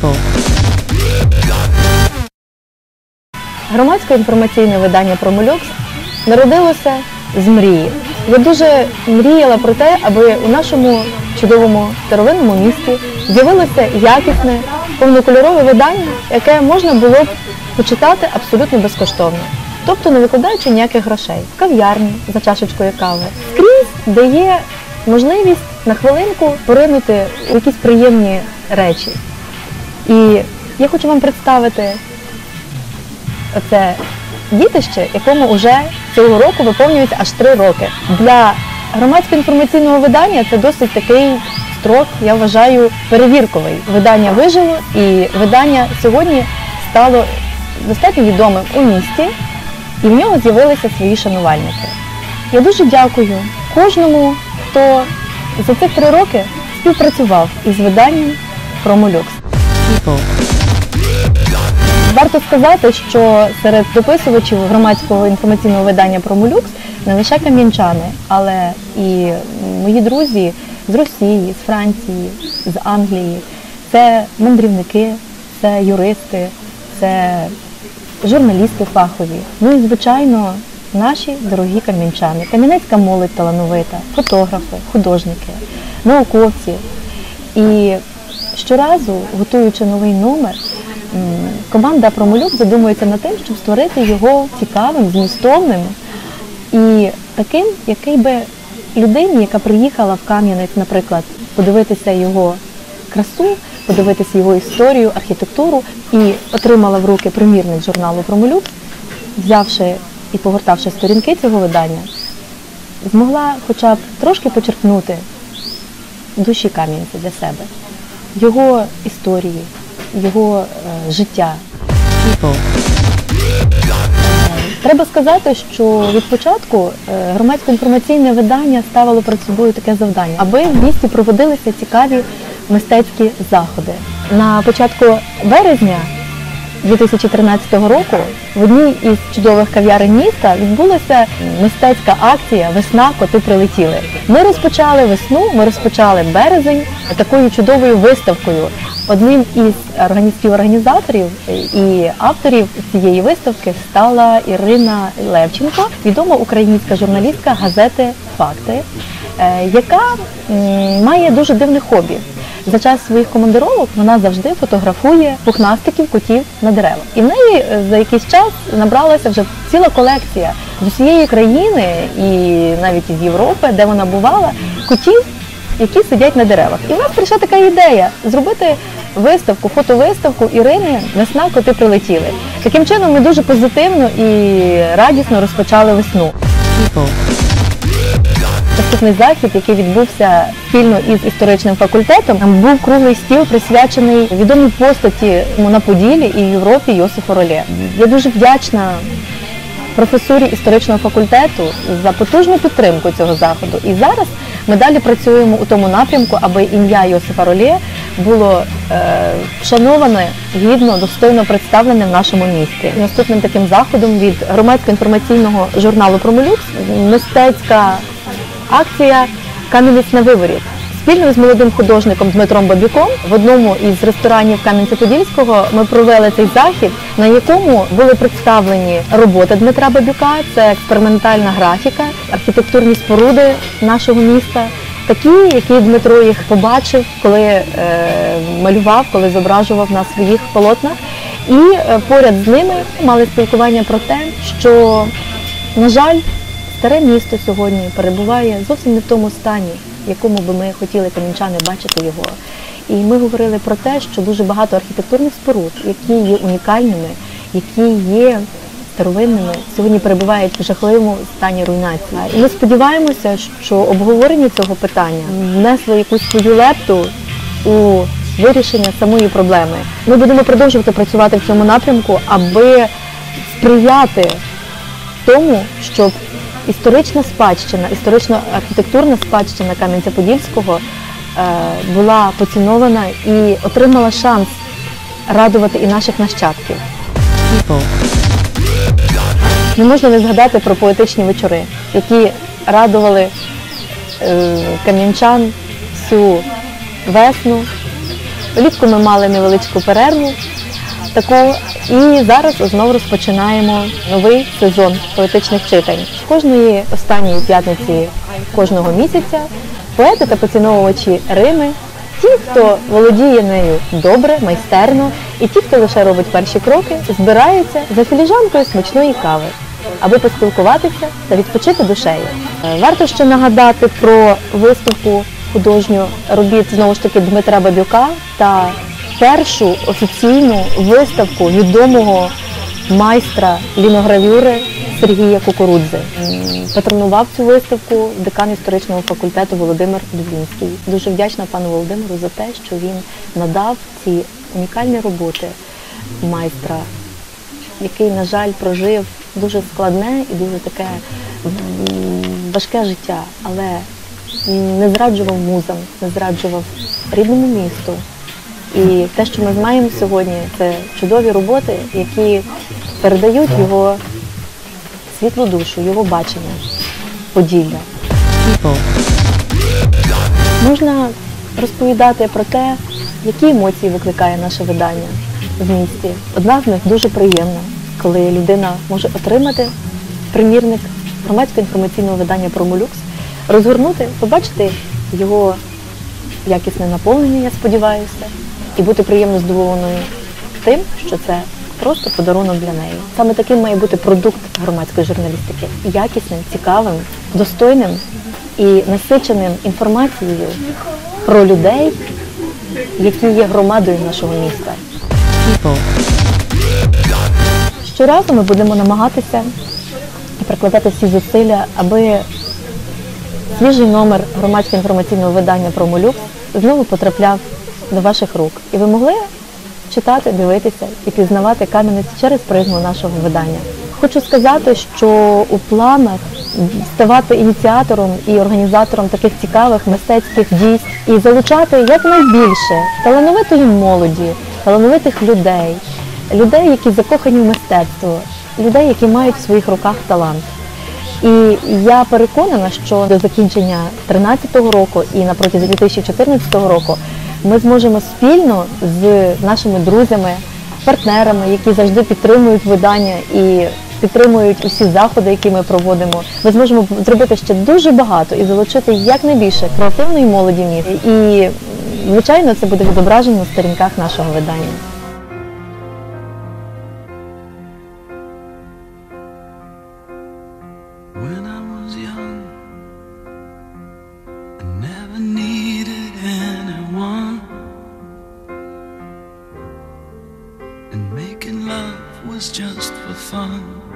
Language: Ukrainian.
people, Громадське інформаційне видання Промолюкс народилося з мрії. Я дуже мріяла про те, аби у нашому чудовому старовинному місті з'явилося якісне, повнокольорове видання, яке можна було б почитати абсолютно безкоштовно. Тобто не викладаючи ніяких грошей в кав'ярні за чашечкою кави. Скрізь, де є можливість на хвилинку поринути якісь приємні речі. І я хочу вам представити Оце дітище, якому вже цього року виповнюється аж три роки. Для громадсько інформаційного видання це досить такий строк, я вважаю, перевірковий. Видання вижило і видання сьогодні стало достатньо відомим у місті, і в нього з'явилися свої шанувальники. Я дуже дякую кожному, хто за цих три роки співпрацював із виданням Промолюкс. People, Варто сказати, що серед дописувачів громадського інформаційного видання Промолюкс не лише кам'янчани, але і мої друзі з Росії, з Франції, з Англії. Це мандрівники, це юристи, це журналісти фахові. Ну і звичайно, наші дорогі кам'янчани, кам'янецька молодь талановита, фотографи, художники, науковці. І щоразу, готуючи новий номер, команда Промолюк задумується над тим, щоб створити його цікавим, змістовним і таким, який би людині, яка приїхала в Кам'янець, наприклад, подивитися його красу, подивитися його історію, архітектуру і отримала в руки примірник журналу Промолюк, взявши і погортавши сторінки цього видання, змогла хоча б трошки почерпнути душі Кам'янця для себе, його історії, його е, життя. Треба сказати, що від початку е, громадське інформаційне видання ставило перед собою таке завдання, аби в місті проводилися цікаві мистецькі заходи. На початку березня 2013 року в одній із чудових кав'ярень міста відбулася мистецька акція Весна коти прилетіли. Ми розпочали весну, ми розпочали березень такою чудовою виставкою. Одним із органі- співорганізаторів і авторів цієї виставки стала Ірина Левченко, відома українська журналістка газети Факти, е, яка має дуже дивне хобі. За час своїх командировок вона завжди фотографує пухнастиків котів на деревах. І в неї е, за якийсь час набралася вже ціла колекція з усієї країни і навіть із Європи, де вона бувала, котів, які сидять на деревах. І в нас прийшла така ідея зробити виставку, фотовиставку Ірини Весна коти прилетіли. Таким чином ми дуже позитивно і радісно розпочали весну. Наступний захід, який відбувся спільно із історичним факультетом, там був круглий стіл присвячений відомій постаті на Поділі і в Європі Йосифу Роле. Я дуже вдячна професурі історичного факультету за потужну підтримку цього заходу. І зараз ми далі працюємо у тому напрямку, аби ім'я Йосифа Роле було е, вшановане, гідно, достойно представлене в нашому місті. Наступним таким заходом від громадсько-інформаційного журналу Промолюкс мистецька акція Кам'янець на виворіт. Спільно з молодим художником Дмитром Бабюком в одному із ресторанів Кам'янця-Подільського ми провели цей захід, на якому були представлені роботи Дмитра Бабюка, це експериментальна графіка, архітектурні споруди нашого міста. Такі, які Дмитро їх побачив, коли е, малював, коли зображував на своїх полотнах. І е, поряд з ними мали спілкування про те, що, на жаль, Старе місто сьогодні перебуває зовсім не в тому стані, в якому би ми хотіли кам'янчани бачити його. І ми говорили про те, що дуже багато архітектурних споруд, які є унікальними, які є старовинними, сьогодні перебувають в жахливому стані руйнації. І ми сподіваємося, що обговорення цього питання внесло якусь свою лепту у вирішення самої проблеми. Ми будемо продовжувати працювати в цьому напрямку, аби сприяти тому, щоб історична спадщина, історично-архітектурна спадщина Кам'янця-Подільського е, була поцінована і отримала шанс радувати і наших нащадків. Не можна не згадати про поетичні вечори, які радували е, кам'янчан всю весну, Влітку ми мали невеличку перерву таку, і зараз знову розпочинаємо новий сезон поетичних читань. Кожної останньої п'ятниці кожного місяця поети та поціновувачі Рими, ті, хто володіє нею добре, майстерно, і ті, хто лише робить перші кроки, збираються за філіжанкою смачної кави, аби поспілкуватися та відпочити душею. Варто ще нагадати про виставку художню робіт знову ж таки Дмитра Бабюка та першу офіційну виставку відомого майстра ліногравюри Сергія Кукурудзи. Патронував цю виставку декан історичного факультету Володимир Дубінський. Дуже вдячна пану Володимиру за те, що він надав ці унікальні роботи майстра, який, на жаль, прожив дуже складне і дуже таке важке життя, але не зраджував музам, не зраджував рідному місту. І те, що ми маємо сьогодні, це чудові роботи, які передають його світлу душу, його бачення Поділля. Можна розповідати про те, які емоції викликає наше видання в місті. Одна з них дуже приємна, коли людина може отримати примірник громадського інформаційного видання Промолюкс, розгорнути, побачити його якісне наповнення, я сподіваюся, і бути приємно здивованою тим, що це просто подарунок для неї. Саме таким має бути продукт громадської журналістики якісним, цікавим, достойним і насиченим інформацією про людей, які є громадою нашого міста. Щоразу ми будемо намагатися і прикладати всі зусилля, аби свіжий номер громадського інформаційного видання про Молюкс знову потрапляв до ваших рук. І ви могли читати, дивитися і пізнавати Кам'янець через призму нашого видання. Хочу сказати, що у планах ставати ініціатором і організатором таких цікавих мистецьких дійств і залучати якнайбільше талановитої молоді, талановитих людей, людей, які закохані в мистецтво, людей, які мають в своїх руках талант. І я переконана, що до закінчення 2013 року і на протязі 2014 року ми зможемо спільно з нашими друзями, партнерами, які завжди підтримують видання і підтримують усі заходи, які ми проводимо. Ми зможемо зробити ще дуже багато і залучити якнайбільше креативної молоді міст. І звичайно, це буде відображено на сторінках нашого видання. Was just for fun.